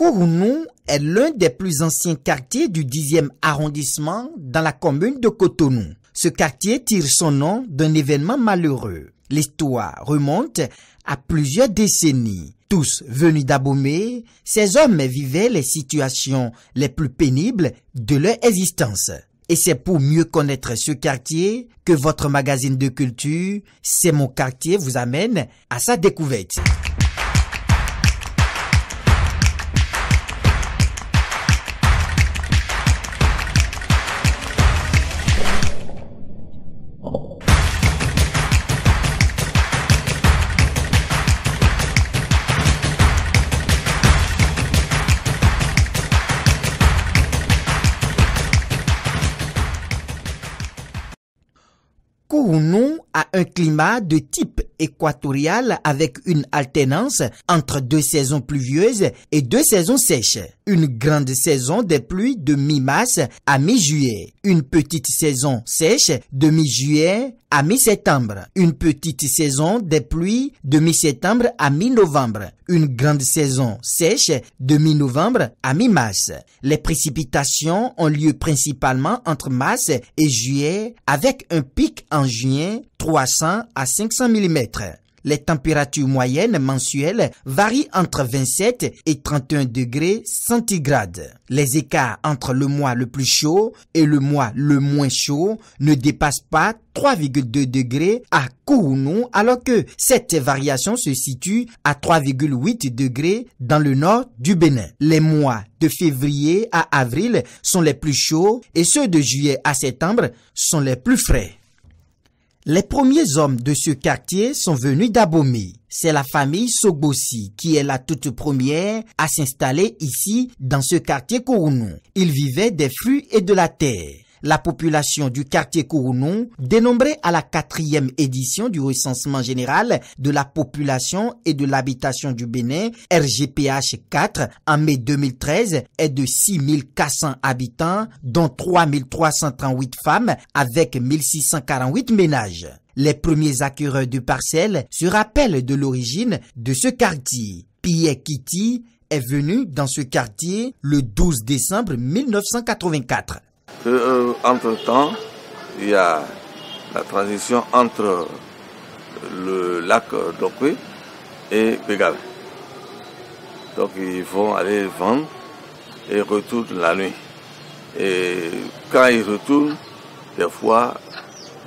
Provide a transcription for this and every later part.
Kourounou est l'un des plus anciens quartiers du 10e arrondissement dans la commune de Cotonou. Ce quartier tire son nom d'un événement malheureux. L'histoire remonte à plusieurs décennies. Tous venus d'Abomey, ces hommes vivaient les situations les plus pénibles de leur existence. Et c'est pour mieux connaître ce quartier que votre magazine de culture, C'est mon quartier, vous amène à sa découverte. Un climat de type équatorial avec une alternance entre deux saisons pluvieuses et deux saisons sèches. Une grande saison des pluies de mi-mars à mi-juillet. Une petite saison sèche de mi-juillet à mi-septembre. Une petite saison des pluies de mi-septembre à mi-novembre. Une grande saison sèche de mi-novembre à mi-mars. Les précipitations ont lieu principalement entre mars et juillet avec un pic en juin 300 à 500 mm. Les températures moyennes mensuelles varient entre 27 et 31 degrés centigrades. Les écarts entre le mois le plus chaud et le mois le moins chaud ne dépassent pas 3,2 degrés à Kourounou alors que cette variation se situe à 3,8 degrés dans le nord du Bénin. Les mois de février à avril sont les plus chauds et ceux de juillet à septembre sont les plus frais. Les premiers hommes de ce quartier sont venus d'Abomey. C'est la famille Sogbosi qui est la toute première à s'installer ici dans ce quartier Kourounou. Ils vivaient des fruits et de la terre la population du quartier Kourounou, dénombrée à la quatrième édition du recensement général de la population et de l'habitation du Bénin, RGPH 4, en mai 2013, est de 6400 habitants, dont 3338 femmes avec 1648 ménages. Les premiers acquéreurs de parcelles se rappellent de l'origine de ce quartier. Pierre Kitty est venu dans ce quartier le 12 décembre 1984. Euh, entre-temps, il y a la transition entre le lac d'Okwe et Bégal. Donc ils vont aller vendre et retournent la nuit. Et quand ils retournent, des fois,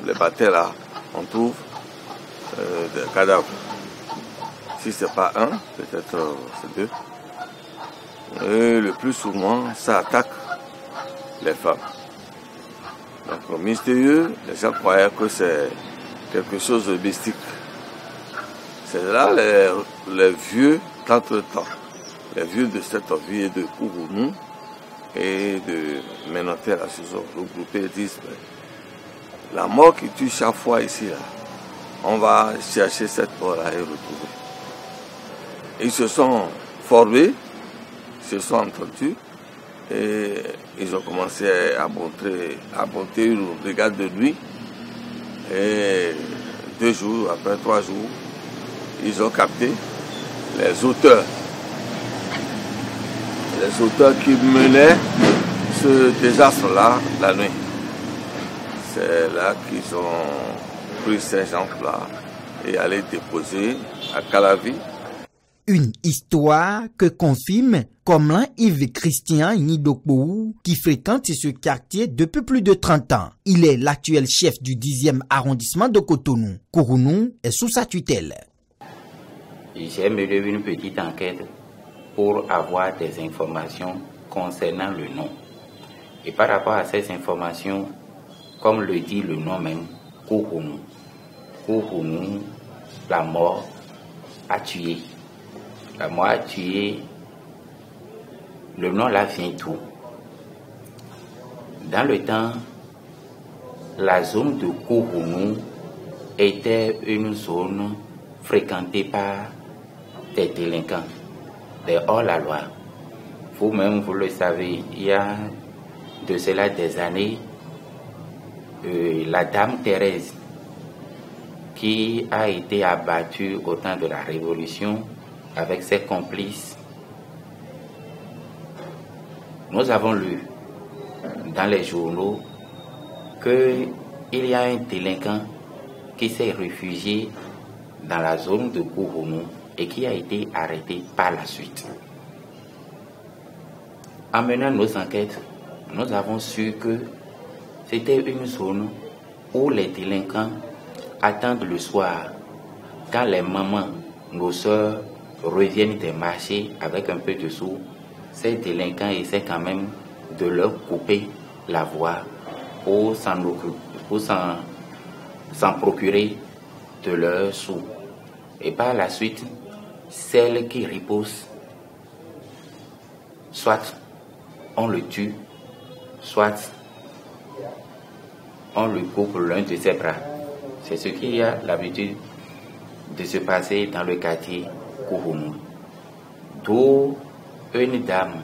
les bateaux là, on trouve euh, des cadavres. Si ce n'est pas un, peut-être euh, c'est deux. Et le plus souvent, ça attaque les femmes. Donc, mystérieux, les gens croyaient que c'est quelque chose de mystique. C'est là les, vieux d'entre-temps, les vieux de cette vie de Kourounou et de Ménotel à ce sont regroupés disent la mort qui tue chaque fois ici, là, on va chercher cette mort-là et retrouver. Ils se sont formés, se sont entendus, et ils ont commencé à monter, une brigade de nuit. Et deux jours, après trois jours, ils ont capté les auteurs. Les auteurs qui menaient ce désastre-là la nuit. C'est là qu'ils ont pris ces gens-là et allé déposer à Calavi une histoire que confirme comme Yves Christian Nidokbou qui fréquente ce quartier depuis plus de 30 ans. Il est l'actuel chef du 10e arrondissement de Cotonou. Kourounou est sous sa tutelle. J'ai mené une petite enquête pour avoir des informations concernant le nom. Et par rapport à ces informations, comme le dit le nom même, Kourounou. Kourounou, la mort a tué la moi tué, le nom là vient tout. Dans le temps, la zone de Kourounou était une zone fréquentée par des délinquants, des hors-la-loi. Vous-même, vous le savez, il y a de cela des années, euh, la dame Thérèse, qui a été abattue au temps de la Révolution, avec ses complices nous avons lu dans les journaux qu'il y a un délinquant qui s'est réfugié dans la zone de Kourounou et qui a été arrêté par la suite. En menant nos enquêtes, nous avons su que c'était une zone où les délinquants attendent le soir, quand les mamans, nos soeurs, reviennent des marchés avec un peu de sous, ces délinquants essaient quand même de leur couper la voie pour s'en procurer de leurs sous. Et par la suite, celle qui repousse, soit on le tue, soit on le coupe l'un de ses bras. C'est ce qu'il y a l'habitude de se passer dans le quartier D'où une dame,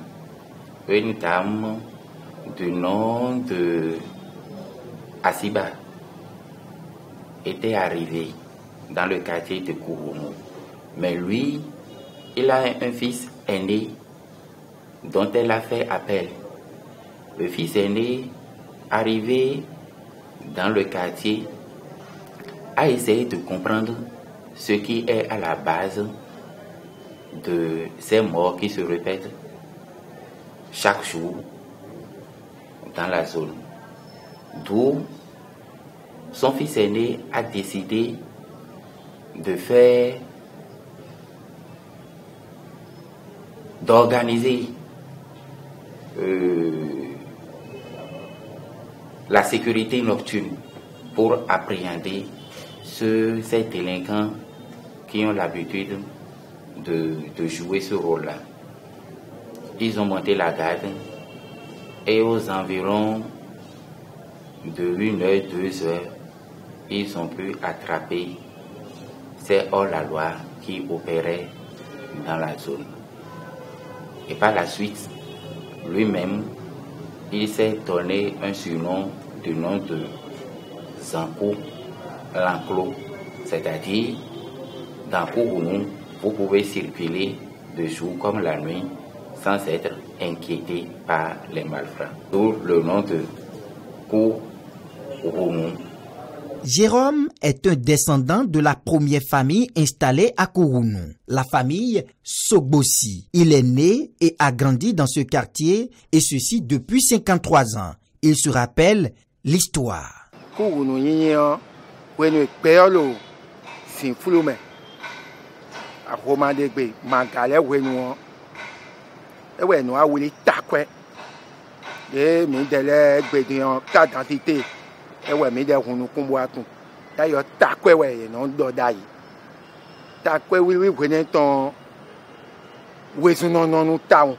une dame du nom de Asiba était arrivée dans le quartier de Kouroumou. Mais lui, il a un fils aîné dont elle a fait appel. Le fils aîné, arrivé dans le quartier, a essayé de comprendre ce qui est à la base de ces morts qui se répètent chaque jour dans la zone. D'où son fils aîné a décidé de faire, d'organiser euh, la sécurité nocturne pour appréhender ces délinquants qui ont l'habitude de, jouer ce rôle-là. Ils ont monté la garde et aux environs de 1 heure, 2 heures, ils ont pu attraper ces hors-la-loi qui opéraient dans la zone. Et par la suite, lui-même, il s'est donné un surnom du nom de Zanko l'enclos, c'est-à-dire dans Kourounou, vous pouvez circuler de jour comme la nuit sans être inquiété par les malfrats. D'où le nom de Kourounou. Jérôme est un descendant de la première famille installée à Kourounou, la famille Sogbosi. Il est né et a grandi dans ce quartier et ceci depuis 53 ans. Il se rappelle l'histoire. ahomadegbe maga le hoe nuɔ ewɔ enua wuli takɔɛ ye mi de le gbedeyɔ ta dantite ewɔ mi de hunukun bua kun ta yɔ takɔɛ wɔ yenɔ dɔ da yi takɔɛ wiwi wene tɔn wesunɔnɔnu taun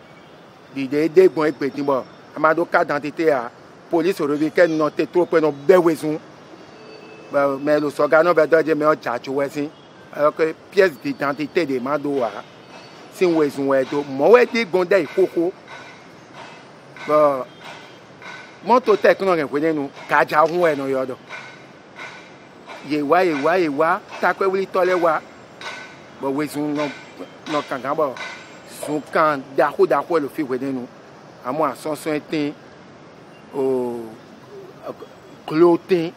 dide de gbɔn egbedi bɔ amadu ka dantite a polisi oro bi kɛ nɔ te tro pe nɔ bɛ wesun mɛ losɔga nɔ bɛ dɔ de mɛ ɔdza tso wɛsin si ɛlɔkɛ pièce d'identité de ma do wa si wɛ sun wɛ do mɔwɛ di gbɔn dɛ ikoko bɔn mɔto tɛ kúnɔ kɛ wɛnɛ nu kadza hun wɛ nɔ yɔ dɔ yewa yewa yewa takpɛ wuli tɔlɛ wa? Bɔn wɛ sun nɔ nɔ kankan bɔ sun kan dako dako lo fi wɛnɛ nu amu asɔsɔn ten o klo ten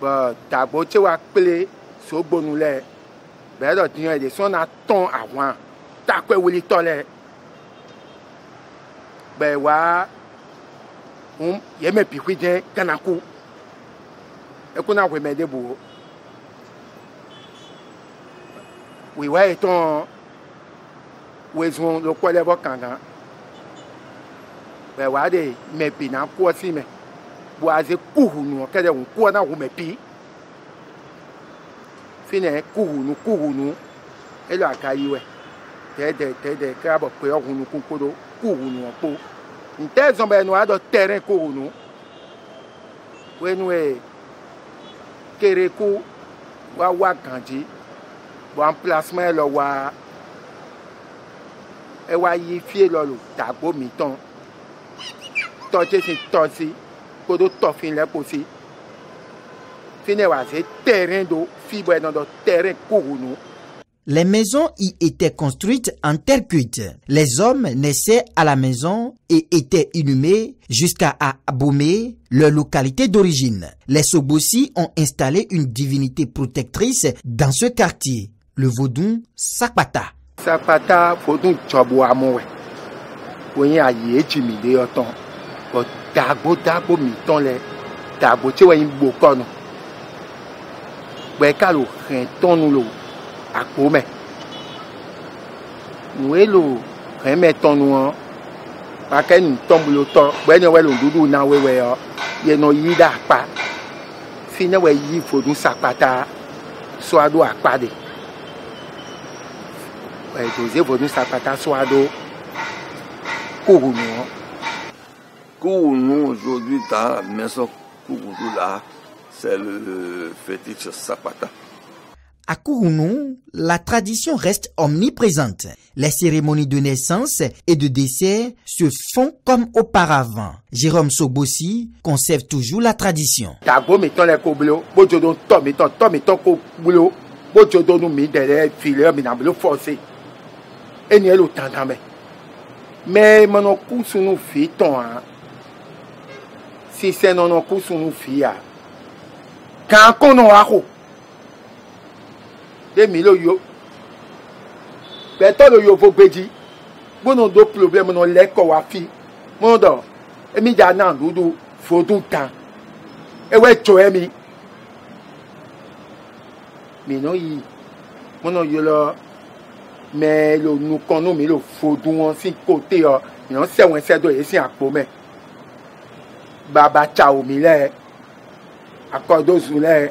bɔn dagbo tse wa kple sogbonu lɛ bɛɛ dɔ diɲɛ de sɔn àwọn takɔɛ wuli tɔ lɛ bɛɛ wa ń yɛmɛ pikui dɛ kana ku ɛkò na wíwá yìí tɔn wezun ló kɔ lɛ kankan bɛɛ de mɛ bi na kɔ si mɛ bo a ze kuhu nu kɛ de ŋu kɔ na wò finɛ kuhunu kuhunu. Elo aka yi wɛ tɛdɛ tɛdɛ kɛ abɔ kpe ɔhunu koko do kuhunu kpo ntɛ zɔn bɛ nu adɔ tɛrɛ kuhunu. Wenu ye kereku wa wa gandzi bɔn emplacement lɔ wa ewa yi fie lɔ lo dagbo mi tɔn tɔtse si tɔsi kodo tɔfin lɛ kosi fi ne wa se terrain do Les maisons y étaient construites en terre cuite. Les hommes naissaient à la maison et étaient inhumés jusqu'à Abomé, leur localité d'origine. Les Sobossi ont installé une divinité protectrice dans ce quartier, le vaudou Sakpata. Sakpata, vaudou gbẹ̀ka lò xɛ tɔnu lò. Akpo mɛ nue lò xɛ mɛ tɔnuɔ pake nu tɔnbulo tɔ gbɛnyɛ wɛ lò ɖuɖu na wɛ wɛ yɔ yenɔ yi ɖe akpa fi ne wɛ yi fonu sakpata sɔa ɖo akpa de. Wɛ doze fonu sakpata sɔa ɖo kóhu nuɔ. kóhu nu ojú ojú ta mẹsàn kóhu tó la. C'est le fétiche Sapata. À Kourounou, la tradition reste omniprésente. Les cérémonies de naissance et de décès se font comme auparavant. Jérôme Sobossi conserve toujours la tradition. Mais mon ton si c'est non kan kónú akó èmi ló yọ pẹ̀tọ́ ló yọ fògbèjì gbónú do problem nù lẹ́kọ̀ọ́ wá fi. Mú dọ̀. Èmi dza nà dúdú fòdú tán. Ewé tso ẹ̀mi mi. Nù yìí mú nù yọ lọ. Mẹ lo nukɔnu mi lo fodu wọn si kote yɔ yɔn sɛwọn sɛdo yɛ si akpo mɛ baba tsa omi lɛ akɔdo zu lɛ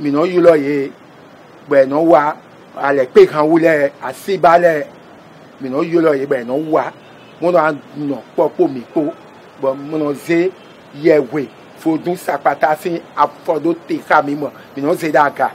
minɔ yi lɔ ye gbɛnɔ wa alɛ kpe kan wu lɛ asiba lɛ minɔ yi lɔ ye gbɛnɔ wa mɔnɔ anɔ kpɔ kpo mi kpo bɔn mɔnɔ ze yɛwe fodun sakpata si afɔdo te ka mi mɔ minɔ ze da ga.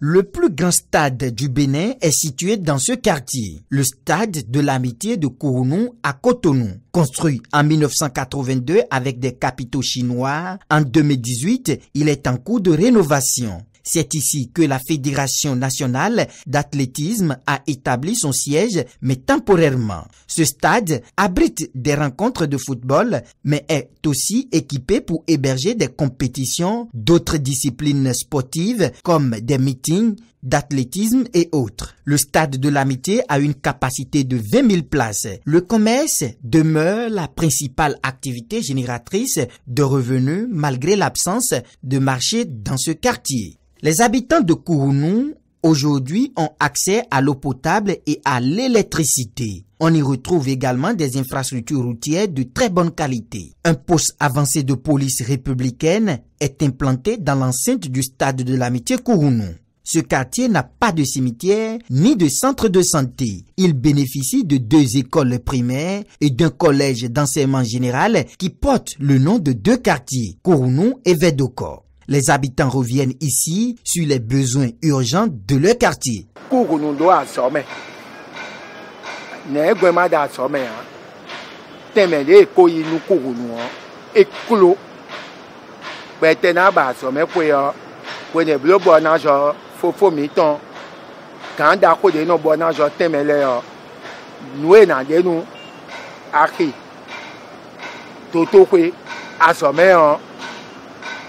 Le plus grand stade du Bénin est situé dans ce quartier, le stade de l'amitié de Kourounou à Cotonou. Construit en 1982 avec des capitaux chinois, en 2018, il est en cours de rénovation. C'est ici que la Fédération nationale d'athlétisme a établi son siège, mais temporairement. Ce stade abrite des rencontres de football, mais est aussi équipé pour héberger des compétitions d'autres disciplines sportives comme des meetings, d'athlétisme et autres. Le stade de l'amitié a une capacité de 20 000 places. Le commerce demeure la principale activité génératrice de revenus malgré l'absence de marché dans ce quartier. Les habitants de Kourounou aujourd'hui ont accès à l'eau potable et à l'électricité. On y retrouve également des infrastructures routières de très bonne qualité. Un poste avancé de police républicaine est implanté dans l'enceinte du stade de l'amitié Kourounou. Ce quartier n'a pas de cimetière ni de centre de santé. Il bénéficie de deux écoles primaires et d'un collège d'enseignement général qui porte le nom de deux quartiers, Kourounou et Vedokor. Les habitants reviennent ici sur les besoins urgents de leur quartier.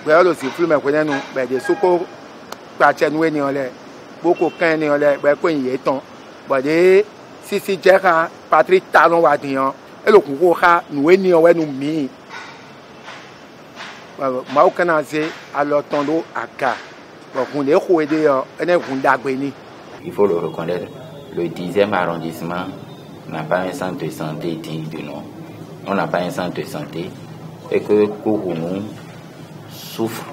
gbẹ̀rọ lò sí fúlùmẹ̀ kó nẹ́nu gbẹ̀dẹ̀ sókó kpatsẹnu wẹ́ niyan lẹ boko kẹ́ niyan lẹ bẹ́ẹ̀ kó yin yẹ tán. Bọ̀dé sisi jẹ́ kan patri talon wa diyan elokun ko xa nuwe niyan wẹ́ nu mii maaw kana se alɔtɔn do aga bɔkun de xoe de yɔ ɛnɛ gun dagbe ni. il faut le reconnaître le dixième arrondissement n'a pas un centre de santé digne de nom on n'a pas un centre de santé et que pour nous souffre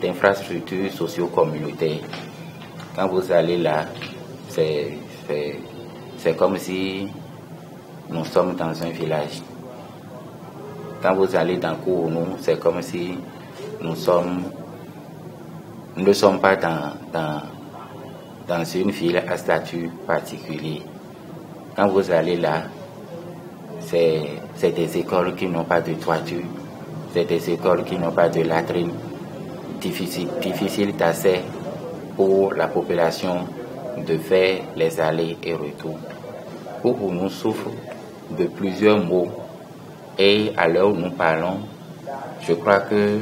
d'infrastructures socio-communautaires. Quand vous allez là, c'est comme si nous sommes dans un village. Quand vous allez dans Kourounou, c'est comme si nous sommes nous ne sommes pas dans, dans, dans une ville à statut particulier. Quand vous allez là, c'est des écoles qui n'ont pas de toiture, c'est des écoles qui n'ont pas de latrine, difficile, difficile d'accès pour la population de faire les allers et retours. Pour nous souffre de plusieurs maux et à l'heure où nous parlons, je crois que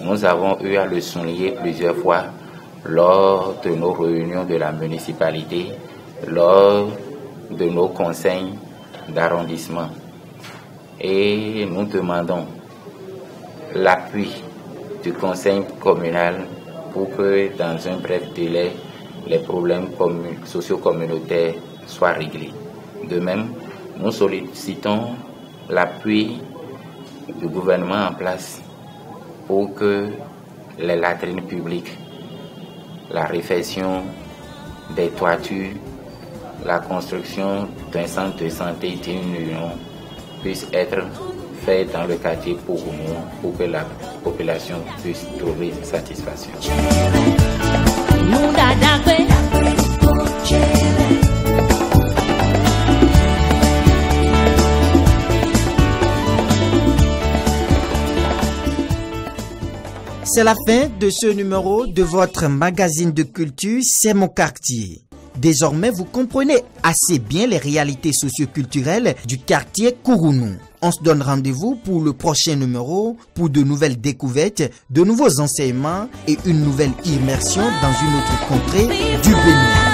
nous avons eu à le souligner plusieurs fois lors de nos réunions de la municipalité, lors de nos conseils d'arrondissement. Et nous demandons l'appui du conseil communal pour que dans un bref délai, les problèmes socio-communautaires soient réglés. De même, nous sollicitons l'appui du gouvernement en place pour que les latrines publiques, la réfection des toitures, la construction d'un centre de santé d'une union puissent être fait dans le quartier pour nous, pour que la population puisse trouver satisfaction. C'est la fin de ce numéro de votre magazine de culture C'est mon quartier. Désormais, vous comprenez assez bien les réalités socioculturelles du quartier Kourounou. On se donne rendez-vous pour le prochain numéro pour de nouvelles découvertes, de nouveaux enseignements et une nouvelle immersion dans une autre contrée du Bénin.